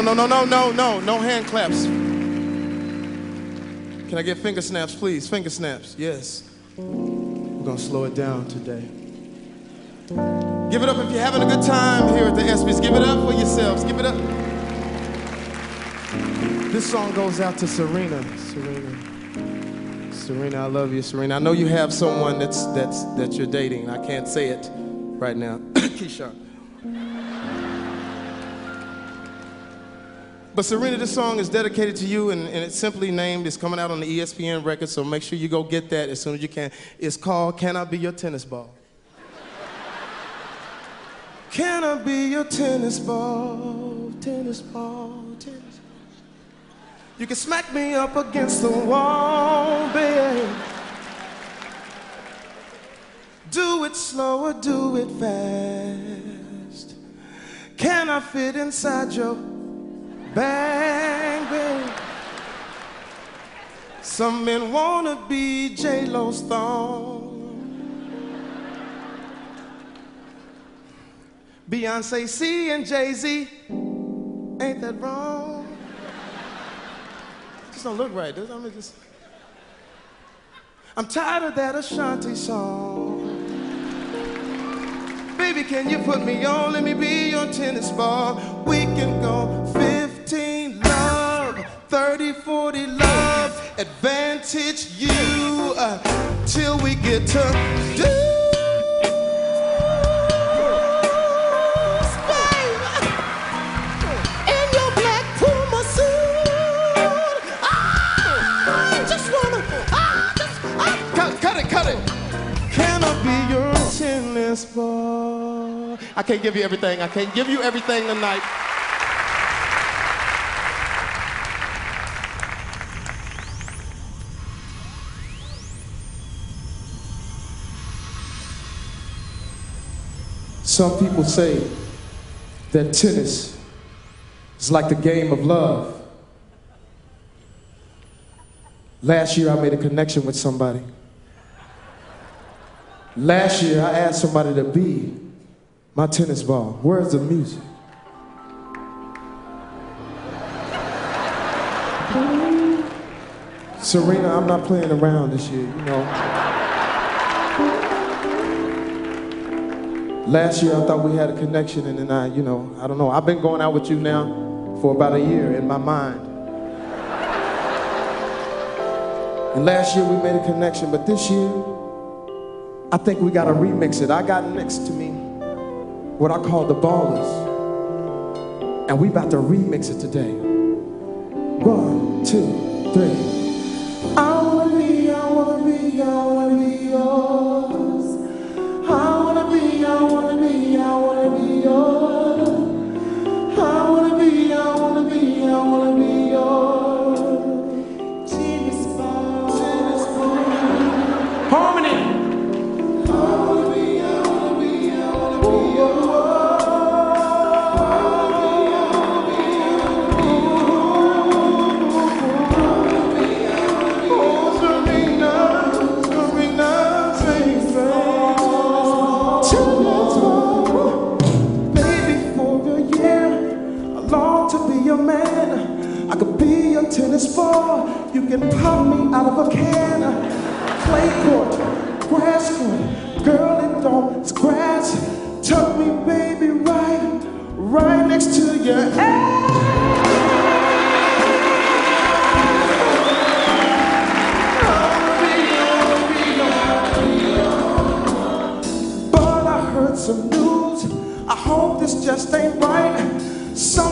no, no, no, no, no, no, hand claps. Can I get finger snaps, please? Finger snaps, yes. We're gonna slow it down today. Give it up if you're having a good time here at the ESPYs. Give it up for yourselves. Give it up. This song goes out to Serena. Serena. Serena, I love you, Serena. I know you have someone that's that's that you're dating. I can't say it right now. Keyshawn. But Serena, this song is dedicated to you, and, and it's simply named. It's coming out on the ESPN record, so make sure you go get that as soon as you can. It's called "Can I Be Your Tennis Ball?" Can I be your tennis ball, tennis ball, tennis ball? You can smack me up against the wall, babe. Do it slow or do it fast. Can I fit inside your bag, babe? Some men wanna be J-Lo's thong. Beyonce C and Jay Z. Ain't that wrong? Just don't look right. does? I mean, just. I'm tired of that Ashanti song. Baby, can you put me on? Let me be your tennis ball. We can go 15 love, 30, 40 love, advantage you uh, till we get to do. in your black Puma suit. I just wanna, I just, I, cut, cut it, cut it. Can I be your tennis ball? I can't give you everything. I can't give you everything tonight. Some people say that tennis is like the game of love. Last year, I made a connection with somebody. Last year, I asked somebody to be my tennis ball. Where's the music? Serena, I'm not playing around this year, you know. Last year, I thought we had a connection, and then I, you know, I don't know. I've been going out with you now for about a year in my mind. And last year we made a connection, but this year, I think we gotta remix it. I got next to me what I call the ballers. And we about to remix it today. One, two, three. I wanna be, I wanna be, I wanna be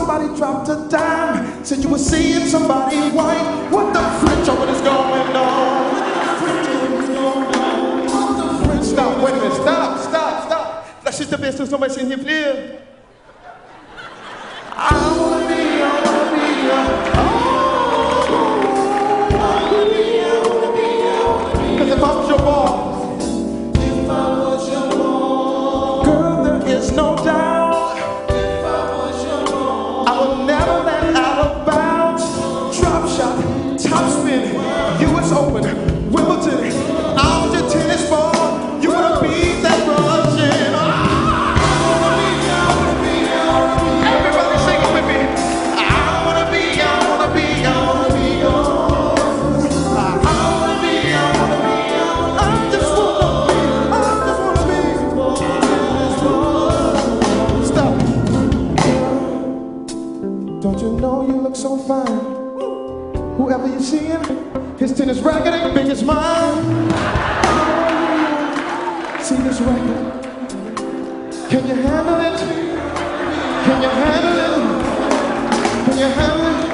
Somebody dropped a dime. Said you were seeing somebody white. What the French over is going on? What the is going on? The Stop, wait a minute. Stop, stop, stop. Laisse cette personne somebody sitting here, please. Whoever you see seeing, his tennis racket ain't big as mine. See this racket? Can you handle it? Can you handle it? Can you handle it?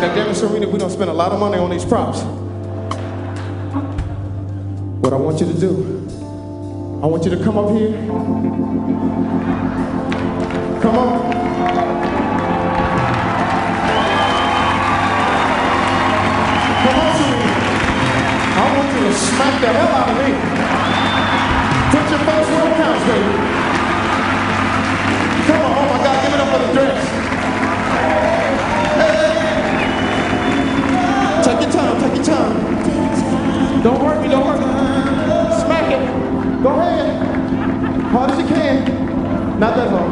Now, it, Serena, we don't spend a lot of money on these props. What I want you to do, I want you to come up here. Come on. Come on, Serena. I want you to smack the hell out of me. Go ahead. Hard as you can. Not that hard.